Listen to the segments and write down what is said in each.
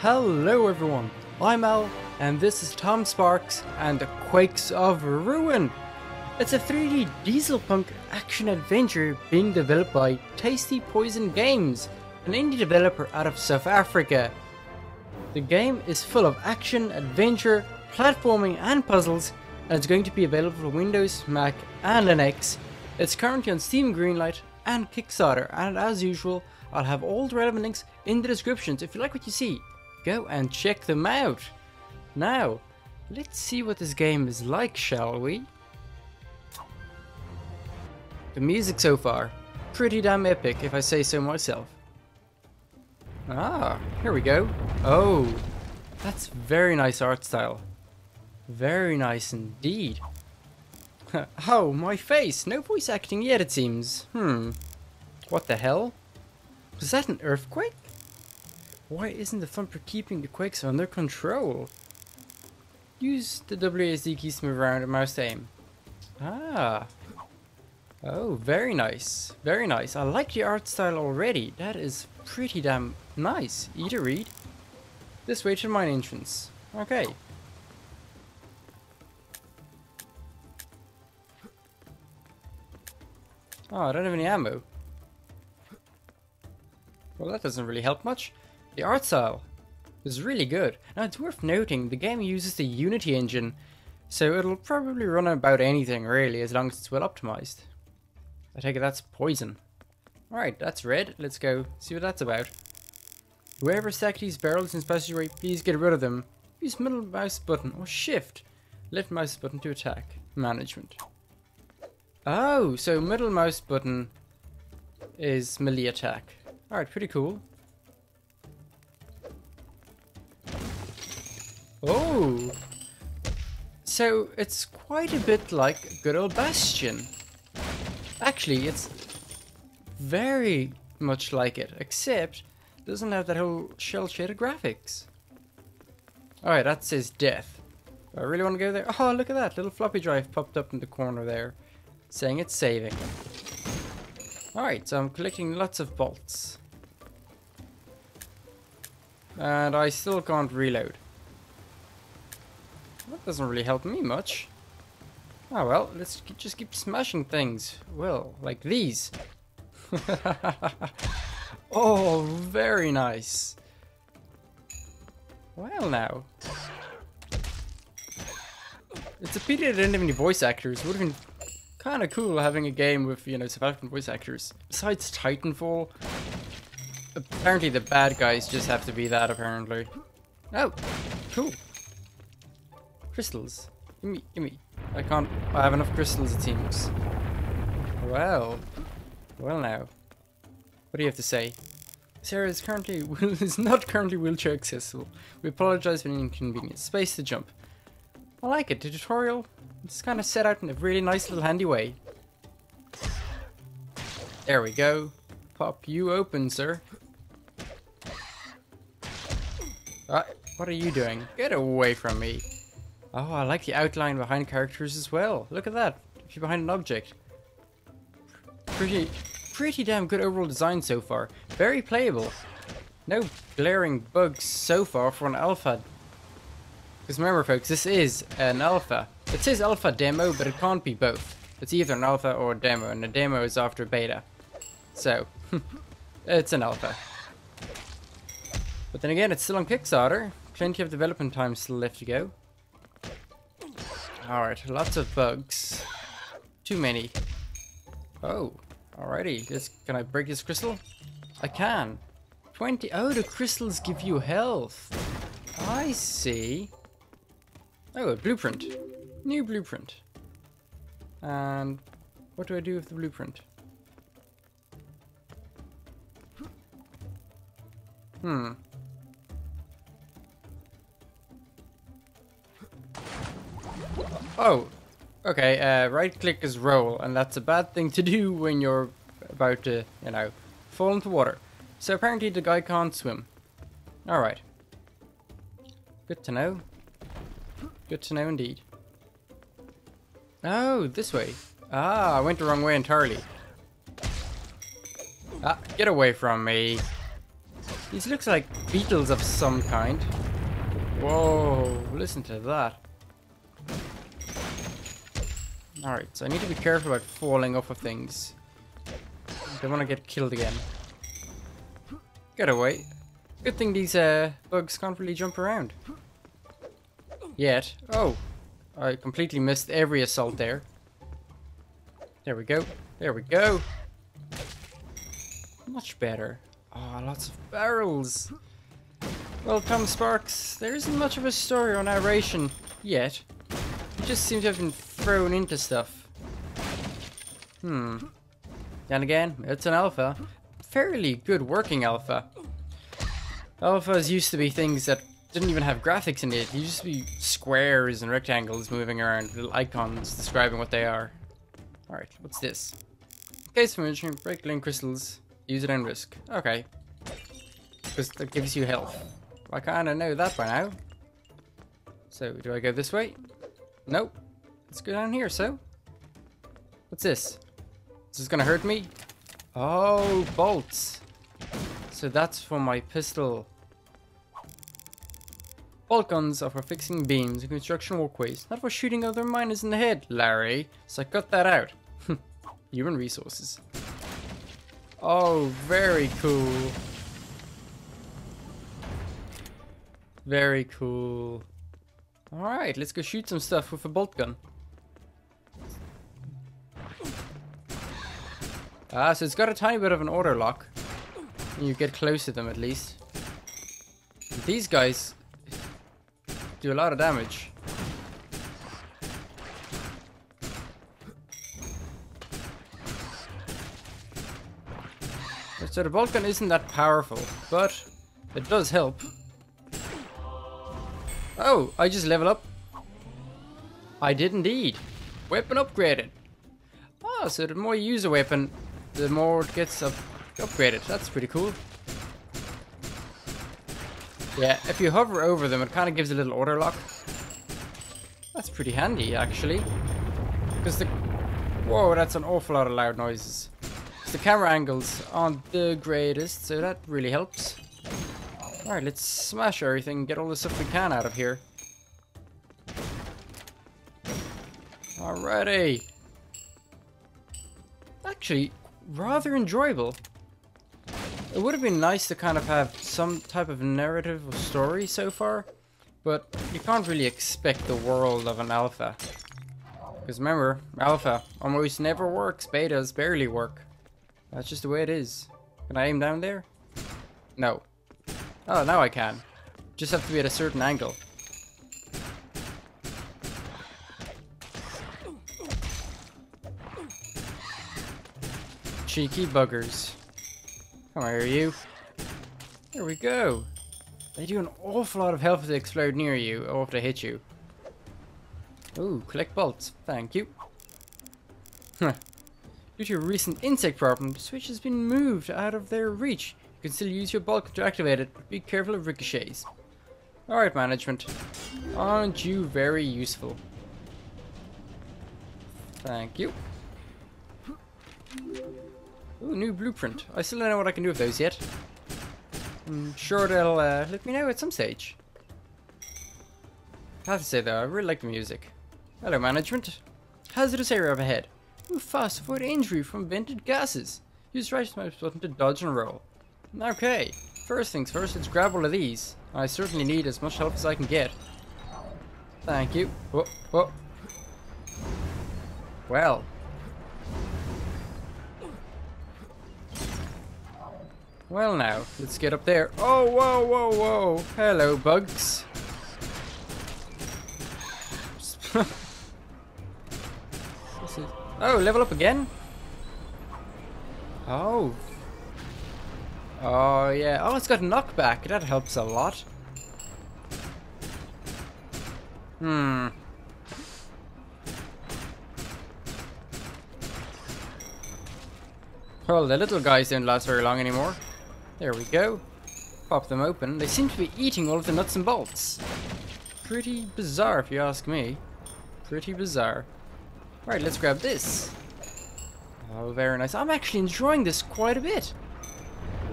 Hello everyone, I'm Al, and this is Tom Sparks and Quakes of Ruin. It's a 3D diesel punk action adventure being developed by Tasty Poison Games, an indie developer out of South Africa. The game is full of action, adventure, platforming and puzzles, and it's going to be available for Windows, Mac and Linux. It's currently on Steam Greenlight and Kickstarter, and as usual, I'll have all the relevant links in the descriptions. If you like what you see, go and check them out. Now, let's see what this game is like, shall we? The music so far, pretty damn epic if I say so myself. Ah, here we go. Oh, that's very nice art style. Very nice indeed. oh, my face! No voice acting yet it seems. Hmm. What the hell? Was that an earthquake? Why isn't the thumper keeping the quakes under control? Use the WASD keys to move around and mouse aim. Ah. Oh, very nice. Very nice. I like the art style already. That is pretty damn nice. A read. This way to the mine entrance. Okay. Oh, I don't have any ammo. Well, that doesn't really help much. The art style is really good. Now, it's worth noting, the game uses the Unity engine, so it'll probably run about anything, really, as long as it's well optimized. I take it that's poison. Alright, that's red. Let's go see what that's about. Whoever stacked these barrels in passageway, please get rid of them. Use middle mouse button or shift. Left mouse button to attack. Management. Oh, so middle mouse button is melee attack. Alright, pretty cool. Oh! So it's quite a bit like good old Bastion. Actually, it's very much like it, except it doesn't have that whole shell shaded graphics. Alright, that says death. I really want to go there? Oh, look at that. Little floppy drive popped up in the corner there, saying it's saving. Alright, so I'm collecting lots of bolts. And I still can't reload. That doesn't really help me much. Oh well, let's just keep smashing things. Well, like these. oh, very nice. Well now. It's a pity they didn't have any voice actors. Would have been kind of cool having a game with, you know, African voice actors. Besides Titanfall, apparently the bad guys just have to be that, apparently. Oh, cool. Crystals. Gimme, gimme. I can't, I have enough crystals it seems. Well. Well now. What do you have to say? Sarah is currently, is not currently wheelchair accessible. We apologize for the inconvenience. Space to jump. I like it. The tutorial is kind of set out in a really nice little handy way. There we go. Pop you open, sir. Uh, what are you doing? Get away from me. Oh, I like the outline behind characters as well. Look at that. If you're behind an object. Pretty, pretty damn good overall design so far. Very playable. No glaring bugs so far for an alpha. Because remember folks, this is an alpha. It says alpha demo, but it can't be both. It's either an alpha or a demo, and a demo is after beta. So, it's an alpha. But then again, it's still on Kickstarter. Plenty of development time still left to go. Alright, lots of bugs. Too many. Oh, alrighty. This, can I break this crystal? I can. 20. Oh, the crystals give you health. I see. Oh, a blueprint. New blueprint. And what do I do with the blueprint? Hmm. Oh, okay, uh, right click is roll, and that's a bad thing to do when you're about to, you know, fall into water. So apparently the guy can't swim. Alright. Good to know. Good to know indeed. Oh, this way. Ah, I went the wrong way entirely. Ah, get away from me. These looks like beetles of some kind. Whoa, listen to that. Alright, so I need to be careful about falling off of things. Don't want to get killed again. Get away. Good thing these uh, bugs can't really jump around. Yet. Oh, I completely missed every assault there. There we go. There we go. Much better. Oh, lots of barrels. Well, Tom Sparks, there isn't much of a story or narration yet. You just seem to have been thrown into stuff. Hmm. Then again, it's an alpha. Fairly good working alpha. Alphas used to be things that didn't even have graphics in it. Used to be squares and rectangles moving around, little icons describing what they are. Alright, what's this? Case for mentioning break link crystals. Use it on risk. Okay. Because that gives you health. I kinda know that by now. So, do I go this way? Nope. Let's go down here, so. What's this? Is this gonna hurt me? Oh, bolts. So that's for my pistol. Bolt guns are for fixing beams and construction walkways, not for shooting other miners in the head, Larry. So I cut that out. Human resources. Oh, very cool. Very cool. Alright, let's go shoot some stuff with a bolt gun. Ah, so it's got a tiny bit of an auto lock. You get close to them at least. These guys do a lot of damage. So the bolt gun isn't that powerful, but it does help. Oh, I just level up. I did indeed. Weapon upgraded. Oh, so the more you use a weapon, the more it gets up upgraded. That's pretty cool. Yeah, if you hover over them, it kind of gives a little order lock. That's pretty handy, actually. Because the... Whoa, that's an awful lot of loud noises. The camera angles aren't the greatest, so that really helps. Alright, let's smash everything and get all the stuff we can out of here. Alrighty. Actually, rather enjoyable. It would have been nice to kind of have some type of narrative or story so far, but you can't really expect the world of an alpha. Because remember, alpha almost never works, betas barely work. That's just the way it is. Can I aim down there? No. Oh, now I can. Just have to be at a certain angle. Cheeky buggers. Come here, you. There we go. They do an awful lot of health if they explode near you or if they hit you. Ooh, collect bolts. Thank you. Due to a recent insect problem, the switch has been moved out of their reach. You can still use your bulk to activate it, but be careful of ricochets. Alright, management. Aren't you very useful? Thank you. Ooh, new blueprint. I still don't know what I can do with those yet. I'm sure they'll uh, let me know at some stage. I have to say though, I really like the music. Hello, management. Hazardous area up ahead. Move fast, avoid injury from vented gases. Use right mouse button to dodge and roll. Okay, first things first, let's grab all of these. I certainly need as much help as I can get. Thank you. Whoa, whoa. Well. Well now, let's get up there. Oh, whoa, whoa, whoa. Hello, bugs. Oh, level up again? Oh. Oh, yeah. Oh, it's got knockback. That helps a lot. Hmm. Well, the little guys don't last very long anymore. There we go. Pop them open. They seem to be eating all of the nuts and bolts. Pretty bizarre if you ask me. Pretty bizarre. Right, let's grab this. Oh, very nice. I'm actually enjoying this quite a bit.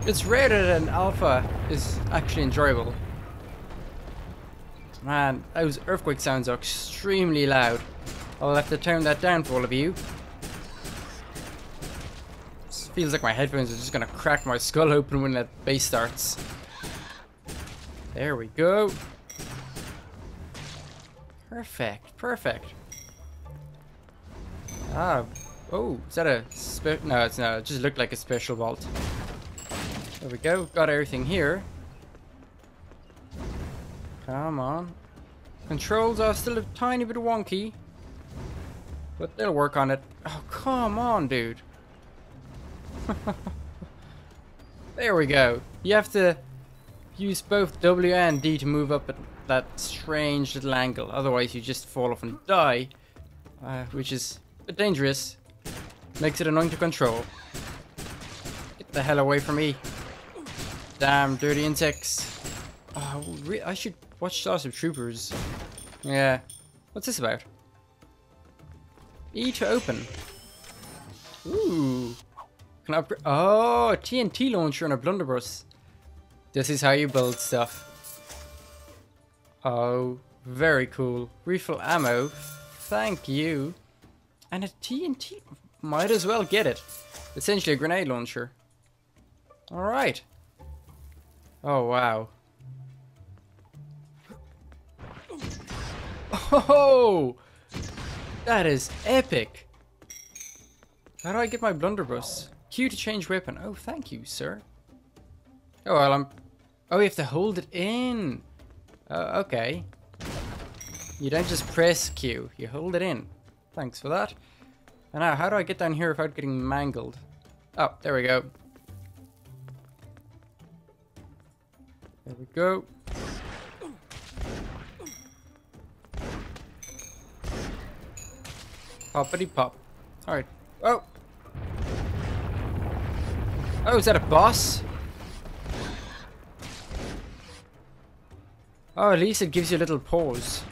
It's rated and alpha is actually enjoyable. Man, those earthquake sounds are extremely loud. I'll have to turn that down for all of you. Feels like my headphones are just gonna crack my skull open when that bass starts. There we go. Perfect, perfect. Ah, oh, is that a spe- No, it's not. It just looked like a special vault. There we go. Got everything here. Come on. Controls are still a tiny bit wonky. But they'll work on it. Oh, come on, dude. there we go. You have to use both W and D to move up at that strange little angle. Otherwise, you just fall off and die. Uh, which is dangerous. Makes it annoying to control. Get the hell away from me. Damn dirty insects. Oh, I should watch Starship Troopers. Yeah. What's this about? E to open. Ooh. Can I Oh, TNT launcher and a blunderbuss. This is how you build stuff. Oh, very cool. Refill ammo. Thank you. And a TNT. Might as well get it. Essentially a grenade launcher. Alright. Oh, wow. Oh! That is epic! How do I get my blunderbuss? Q to change weapon. Oh, thank you, sir. Oh, well, I'm... Oh, you have to hold it in. Uh, okay. You don't just press Q, you hold it in. Thanks for that. And now, how do I get down here without getting mangled? Oh, there we go. There we go. Poppity pop. Alright. Oh! Oh, is that a boss? Oh, at least it gives you a little pause.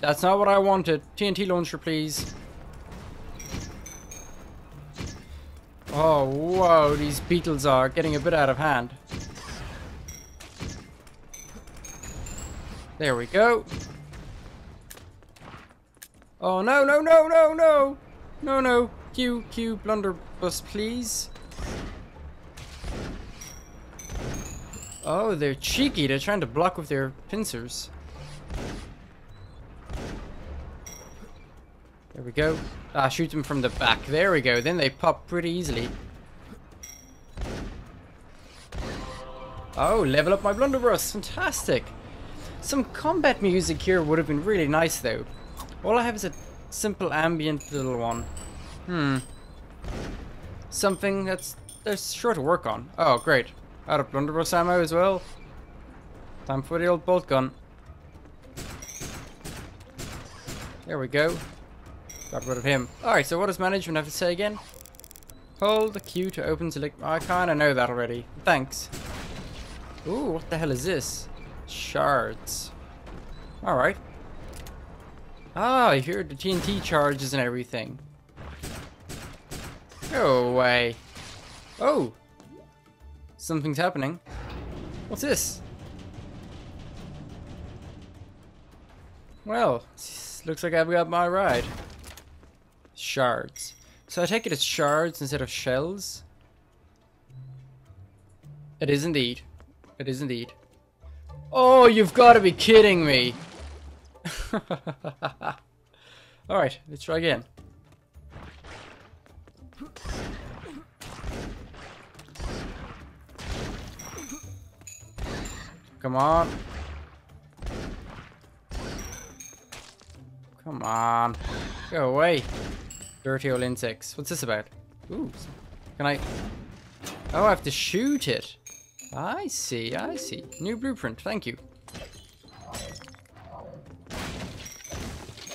That's not what I wanted. TNT launcher, please. Oh, whoa, these beetles are getting a bit out of hand. There we go. Oh, no, no, no, no, no! No, no. Q, Q, blunderbuss, please. Oh, they're cheeky. They're trying to block with their pincers. There we go. Ah, shoot them from the back. There we go. Then they pop pretty easily. Oh, level up my blunderbuss. Fantastic. Some combat music here would have been really nice, though. All I have is a simple ambient little one. Hmm. Something that's, that's sure to work on. Oh, great. Out of blunderbuss ammo as well. Time for the old bolt gun. There we go. Got rid of him. Alright, so what does management have to say again? Hold the Q to open select. I kinda know that already. Thanks. Ooh, what the hell is this? Shards. Alright. Ah, I hear the TNT charges and everything. Go away. Oh! Something's happening. What's this? Well, looks like I've got my ride. Shards. So I take it it's shards instead of shells? It is indeed. It is indeed. Oh, you've got to be kidding me! Alright, let's try again. Come on. Come on. Go away. Dirty old insects. What's this about? Ooh. Can I... Oh, I have to shoot it. I see, I see. New blueprint, thank you.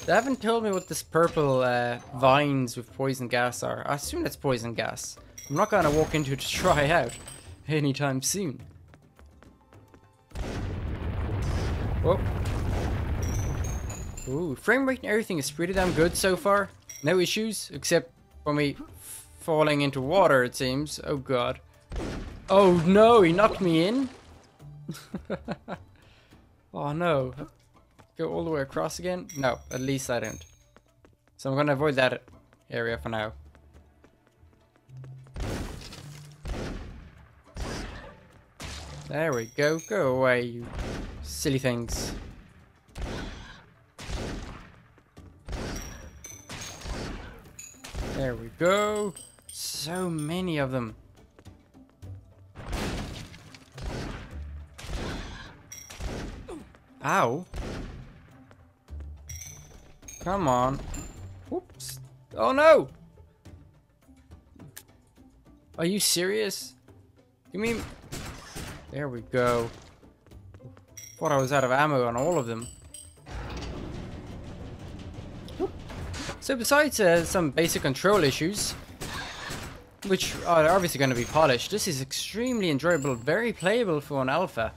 They haven't told me what this purple uh, vines with poison gas are. I assume it's poison gas. I'm not going to walk into it to try out anytime soon. Whoa. Ooh, frame rate and everything is pretty damn good so far. No issues, except for me falling into water, it seems. Oh god. Oh no, he knocked me in? oh no. Go all the way across again? No, at least I don't. So I'm gonna avoid that area for now. There we go. Go away, you silly things. There we go. So many of them. Ow. Come on. Whoops. Oh no! Are you serious? You mean... There we go. Thought I was out of ammo on all of them. So besides uh, some basic control issues, which are obviously going to be polished, this is extremely enjoyable, very playable for an alpha.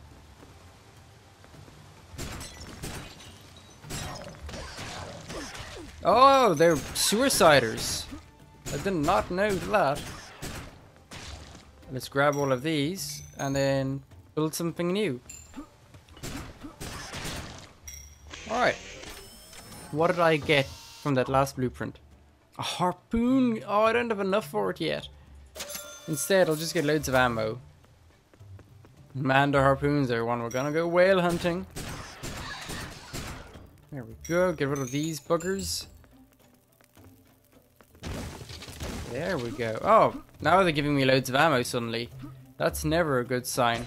Oh, they're suiciders. I did not know that. Let's grab all of these and then build something new. Alright. What did I get from that last blueprint? A harpoon? Oh, I don't have enough for it yet. Instead, I'll just get loads of ammo. Manda harpoons, everyone. We're gonna go whale hunting. There we go. Get rid of these buggers. There we go. Oh, now they're giving me loads of ammo suddenly. That's never a good sign.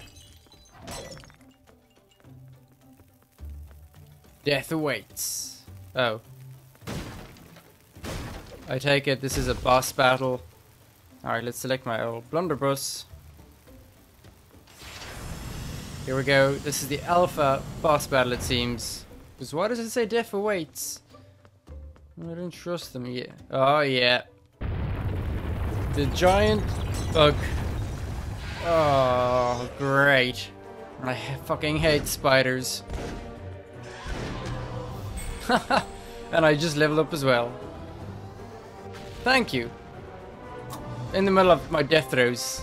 Death awaits. Oh. I take it this is a boss battle. Alright, let's select my old blunderbuss. Here we go. This is the alpha boss battle, it seems. Because why does it say death awaits? I don't trust them yet. Oh, yeah. The giant bug. Oh, great. I fucking hate spiders. and I just leveled up as well. Thank you. In the middle of my death throes.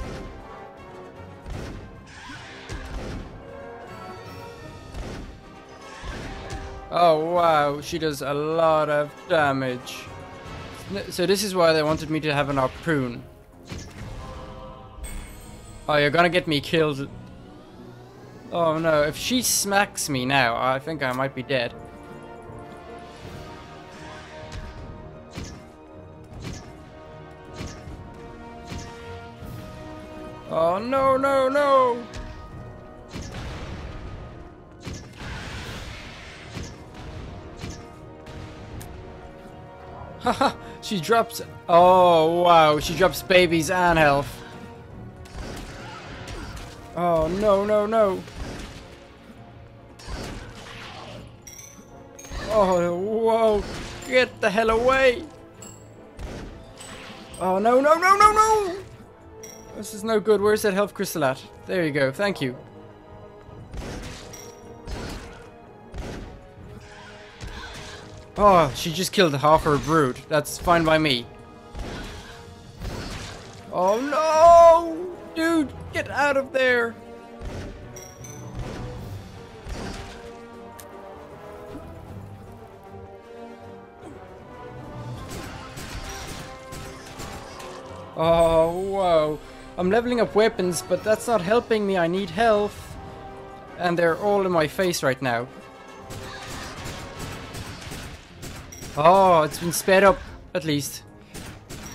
Oh wow, she does a lot of damage. So this is why they wanted me to have an harpoon. Oh, you're gonna get me killed. Oh no, if she smacks me now, I think I might be dead. No, no, no! Haha! She drops... Oh, wow. She drops babies and health. Oh, no, no, no. Oh, whoa. Get the hell away. Oh, no, no, no, no, no. This is no good. Where's that health crystal at? There you go. Thank you. Oh, she just killed half her brood. That's fine by me. Oh no! Dude, get out of there! Oh, whoa. I'm leveling up weapons, but that's not helping me. I need health. And they're all in my face right now. Oh, it's been sped up, at least.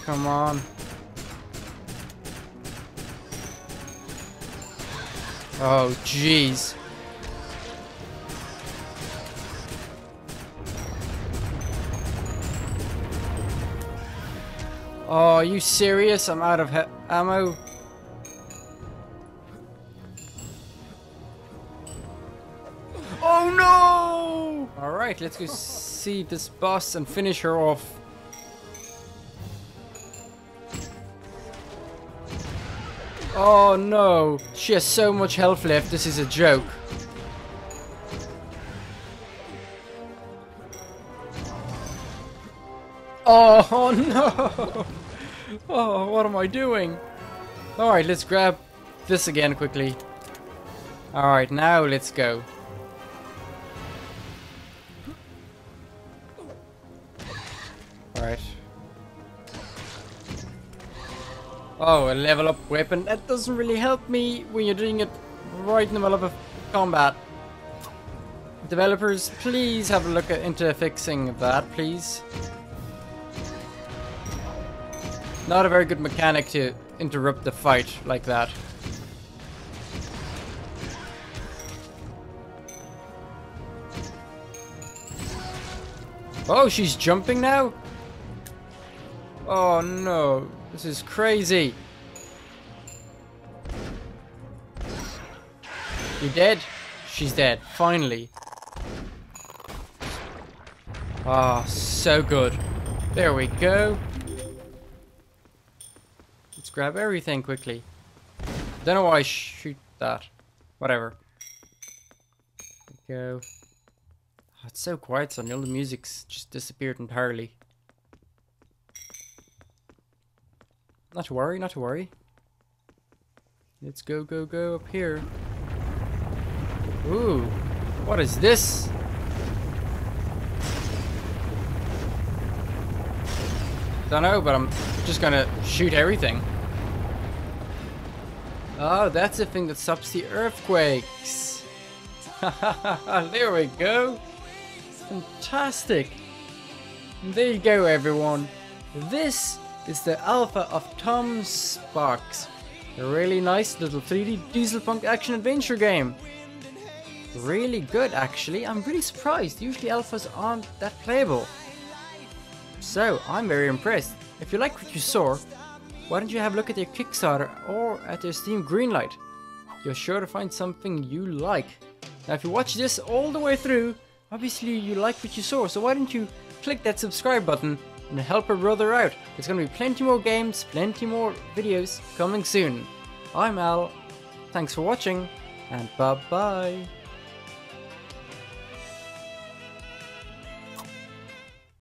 Come on. Oh, jeez. Oh, are you serious? I'm out of ammo. Alright, let's go see this boss and finish her off. Oh no, she has so much health left, this is a joke. Oh, oh no! Oh, what am I doing? Alright, let's grab this again quickly. Alright, now let's go. Oh, a level up weapon. That doesn't really help me when you're doing it right in the middle of combat. Developers, please have a look at, into fixing that, please. Not a very good mechanic to interrupt the fight like that. Oh, she's jumping now? Oh no, this is crazy. You dead? She's dead, finally. Ah, oh, so good. There we go. Let's grab everything quickly. Don't know why I shoot that. Whatever. go. Oh, it's so quiet, son. All the music's just disappeared entirely. Not to worry, not to worry. Let's go, go, go up here. Ooh, what is this? Don't know, but I'm just gonna shoot everything. Oh, that's the thing that stops the earthquakes. there we go. Fantastic. there you go, everyone. This is the alpha of Tom Sparks. A really nice little 3D Dieselpunk action adventure game. Really good actually, I'm really surprised, usually alphas aren't that playable. So, I'm very impressed. If you like what you saw, why don't you have a look at their Kickstarter or at their Steam Greenlight? You're sure to find something you like. Now if you watch this all the way through, obviously you like what you saw, so why don't you click that subscribe button and help a brother out. There's going to be plenty more games, plenty more videos coming soon. I'm Al, thanks for watching, and bye bye.